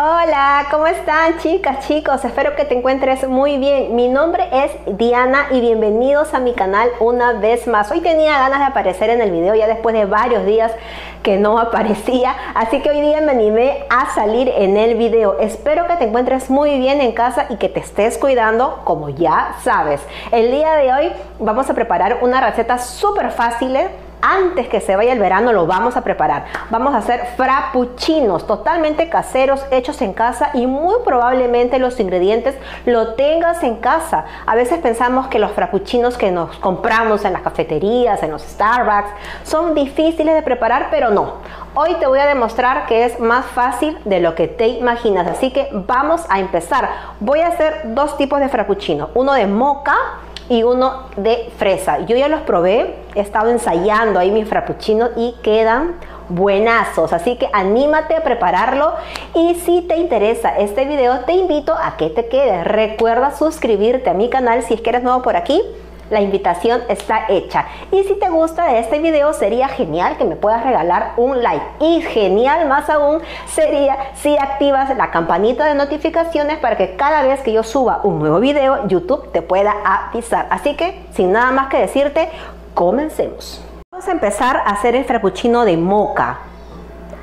Hola, ¿cómo están chicas, chicos? Espero que te encuentres muy bien. Mi nombre es Diana y bienvenidos a mi canal una vez más. Hoy tenía ganas de aparecer en el video ya después de varios días que no aparecía, así que hoy día me animé a salir en el video. Espero que te encuentres muy bien en casa y que te estés cuidando como ya sabes. El día de hoy vamos a preparar una receta súper fácil antes que se vaya el verano lo vamos a preparar. Vamos a hacer frappuccinos totalmente caseros, hechos en casa y muy probablemente los ingredientes lo tengas en casa. A veces pensamos que los frappuccinos que nos compramos en las cafeterías, en los Starbucks, son difíciles de preparar, pero no. Hoy te voy a demostrar que es más fácil de lo que te imaginas, así que vamos a empezar. Voy a hacer dos tipos de frappuccino, uno de moca y uno de fresa. Yo ya los probé, he estado ensayando ahí mis frappuccinos y quedan buenazos, así que anímate a prepararlo y si te interesa este video te invito a que te quedes. Recuerda suscribirte a mi canal si es que eres nuevo por aquí la invitación está hecha. Y si te gusta este video, sería genial que me puedas regalar un like. Y genial más aún sería si activas la campanita de notificaciones para que cada vez que yo suba un nuevo video, YouTube te pueda avisar. Así que, sin nada más que decirte, comencemos. Vamos a empezar a hacer el frappuccino de moca.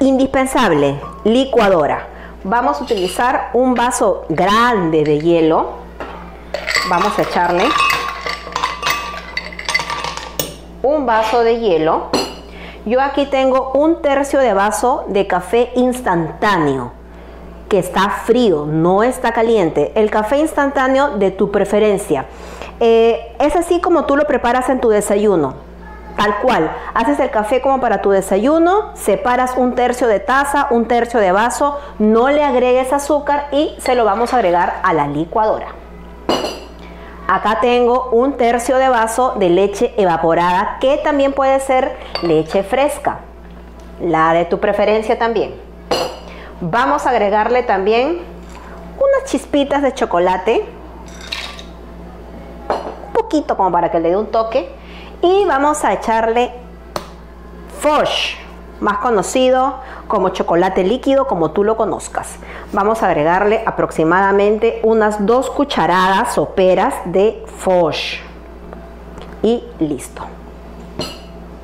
Indispensable, licuadora. Vamos a utilizar un vaso grande de hielo. Vamos a echarle vaso de hielo. Yo aquí tengo un tercio de vaso de café instantáneo que está frío, no está caliente. El café instantáneo de tu preferencia. Eh, es así como tú lo preparas en tu desayuno. Tal cual, haces el café como para tu desayuno, separas un tercio de taza, un tercio de vaso, no le agregues azúcar y se lo vamos a agregar a la licuadora. Acá tengo un tercio de vaso de leche evaporada, que también puede ser leche fresca, la de tu preferencia también. Vamos a agregarle también unas chispitas de chocolate, un poquito como para que le dé un toque, y vamos a echarle Foch, más conocido como chocolate líquido como tú lo conozcas. Vamos a agregarle aproximadamente unas dos cucharadas soperas de Foch. Y listo.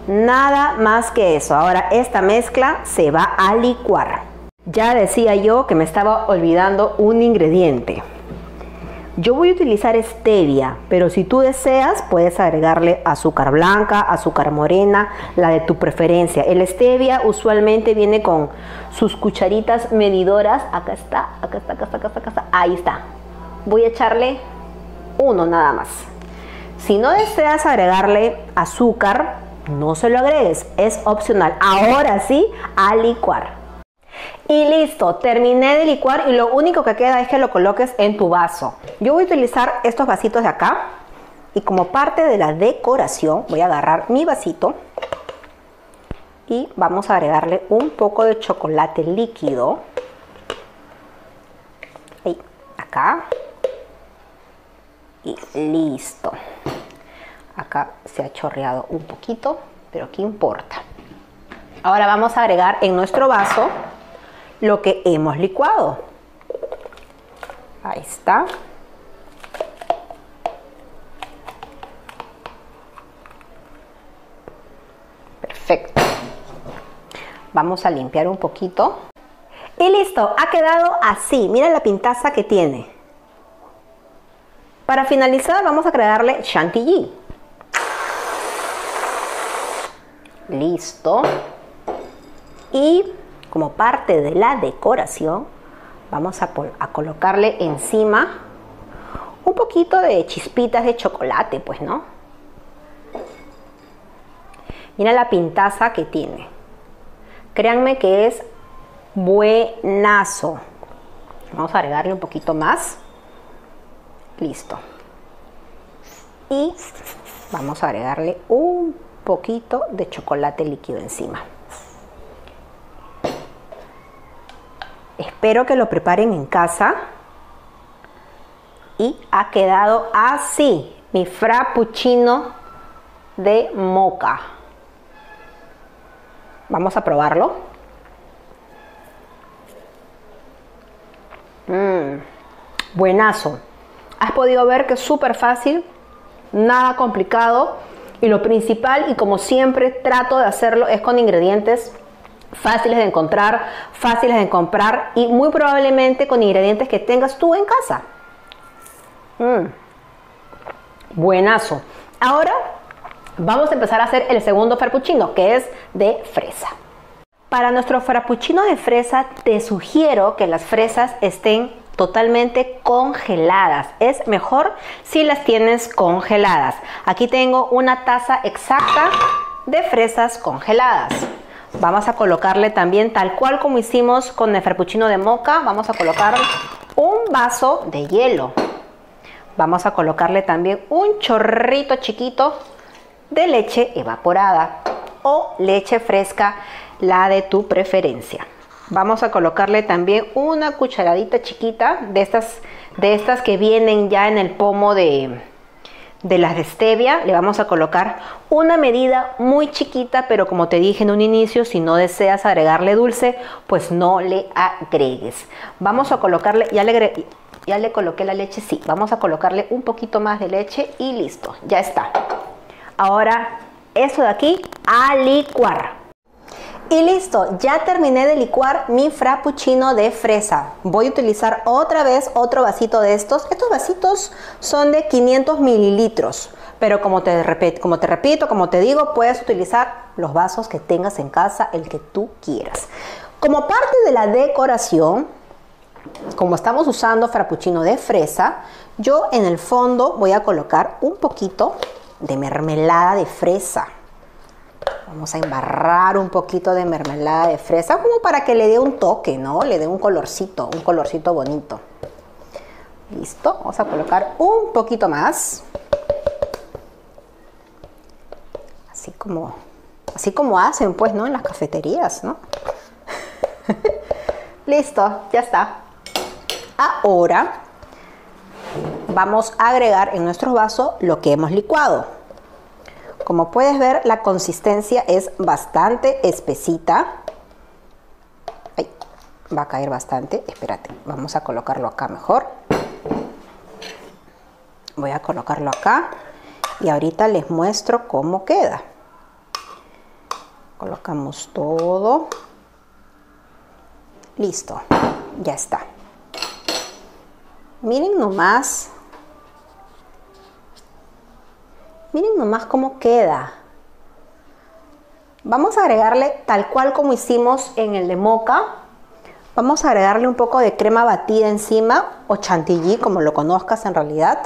Nada más que eso. Ahora esta mezcla se va a licuar. Ya decía yo que me estaba olvidando un ingrediente. Yo voy a utilizar stevia, pero si tú deseas puedes agregarle azúcar blanca, azúcar morena, la de tu preferencia. El stevia usualmente viene con sus cucharitas medidoras. Acá está, acá está, acá está, acá está, acá está. Ahí está. Voy a echarle uno nada más. Si no deseas agregarle azúcar, no se lo agregues, es opcional. Ahora sí, a licuar. Y listo, terminé de licuar y lo único que queda es que lo coloques en tu vaso. Yo voy a utilizar estos vasitos de acá y como parte de la decoración voy a agarrar mi vasito y vamos a agregarle un poco de chocolate líquido. Ahí, acá. Y listo. Acá se ha chorreado un poquito, pero ¿qué importa? Ahora vamos a agregar en nuestro vaso lo que hemos licuado. Ahí está. Perfecto. Vamos a limpiar un poquito. Y listo, ha quedado así. Mira la pintaza que tiene. Para finalizar vamos a agregarle chantilly. Listo. Y como parte de la decoración, vamos a, colocarle encima un poquito de chispitas de chocolate, pues, ¿no? Mira la pintaza que tiene. Créanme que es buenazo. Vamos a agregarle un poquito más. Listo. Y vamos a agregarle un poquito de chocolate líquido encima. Espero que lo preparen en casa. Y ha quedado así mi frappuccino de moca. Vamos a probarlo. Mmm, buenazo. Has podido ver que es súper fácil, nada complicado. Y lo principal, y como siempre trato de hacerlo, es con ingredientes fáciles de encontrar, fáciles de comprar y muy probablemente con ingredientes que tengas tú en casa. Mmm, buenazo. Ahora vamos a empezar a hacer el segundo frappuccino, que es de fresa. Para nuestro frappuccino de fresa te sugiero que las fresas estén totalmente congeladas. Es mejor si las tienes congeladas. Aquí tengo una taza exacta de fresas congeladas. Vamos a colocarle también, tal cual como hicimos con el frappuccino de moca, vamos a colocar un vaso de hielo. Vamos a colocarle también un chorrito chiquito de leche evaporada o leche fresca, la de tu preferencia. Vamos a colocarle también una cucharadita chiquita de estas, de estas que vienen ya en el pomo de, de las de stevia. Le vamos a colocar una medida muy chiquita, pero como te dije en un inicio, si no deseas agregarle dulce, pues no le agregues. Vamos a colocarle, ya le, ya le coloqué la leche, sí, vamos a colocarle un poquito más de leche y listo, ya está. Ahora, eso de aquí, a licuar. Y listo, ya terminé de licuar mi frappuccino de fresa. Voy a utilizar otra vez otro vasito de estos. Estos vasitos son de 500 mililitros. Pero como te, repito, como te repito, como te digo, puedes utilizar los vasos que tengas en casa, el que tú quieras. Como parte de la decoración, como estamos usando frappuccino de fresa, yo en el fondo voy a colocar un poquito de mermelada de fresa. Vamos a embarrar un poquito de mermelada de fresa como para que le dé un toque, ¿no? Le dé un colorcito, un colorcito bonito. Listo, vamos a colocar un poquito más. Así como, así como hacen, pues, ¿no? En las cafeterías, ¿no? Listo, ya está. Ahora vamos a agregar en nuestro vaso lo que hemos licuado. Como puedes ver, la consistencia es bastante espesita. va a caer bastante. Espérate, vamos a colocarlo acá mejor. Voy a colocarlo acá y ahorita les muestro cómo queda. Colocamos todo. Listo, ya está. Miren nomás Miren nomás cómo queda. Vamos a agregarle tal cual como hicimos en el de moca. Vamos a agregarle un poco de crema batida encima o chantilly como lo conozcas en realidad.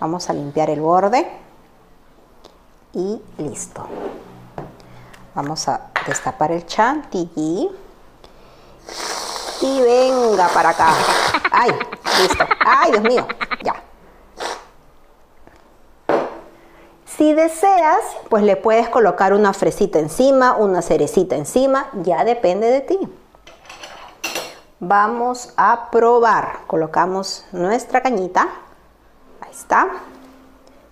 Vamos a limpiar el borde y listo. Vamos a destapar el chantilly y venga para acá. ¡Ay! Listo. ¡Ay, Dios mío! Ya. Si deseas, pues le puedes colocar una fresita encima, una cerecita encima, ya depende de ti. Vamos a probar. Colocamos nuestra cañita. Ahí está.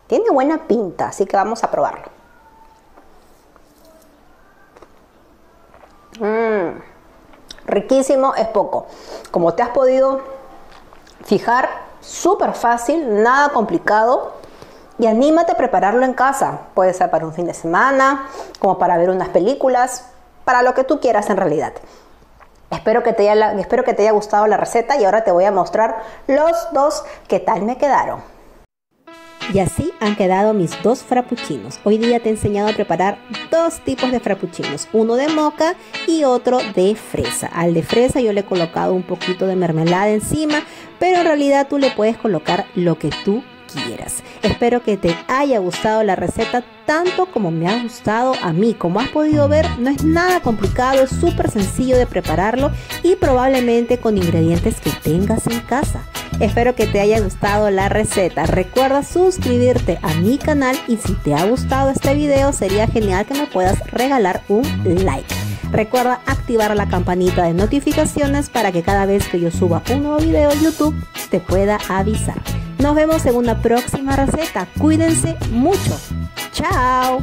Tiene buena pinta, así que vamos a probarlo. Mmm, riquísimo, es poco. Como te has podido fijar, súper fácil, nada complicado y anímate a prepararlo en casa. Puede ser para un fin de semana, como para ver unas películas, para lo que tú quieras en realidad. Espero que, te haya, espero que te haya gustado la receta y ahora te voy a mostrar los dos que tal me quedaron. Y así han quedado mis dos frappuccinos. Hoy día te he enseñado a preparar dos tipos de frappuccinos, uno de moca y otro de fresa. Al de fresa yo le he colocado un poquito de mermelada encima, pero en realidad tú le puedes colocar lo que tú quieras. Espero que te haya gustado la receta tanto como me ha gustado a mí. Como has podido ver, no es nada complicado, es súper sencillo de prepararlo y probablemente con ingredientes que tengas en casa. Espero que te haya gustado la receta. Recuerda suscribirte a mi canal y si te ha gustado este video sería genial que me puedas regalar un like. Recuerda activar la campanita de notificaciones para que cada vez que yo suba un nuevo video a YouTube te pueda avisar. Nos vemos en una próxima receta. Cuídense mucho. Chao.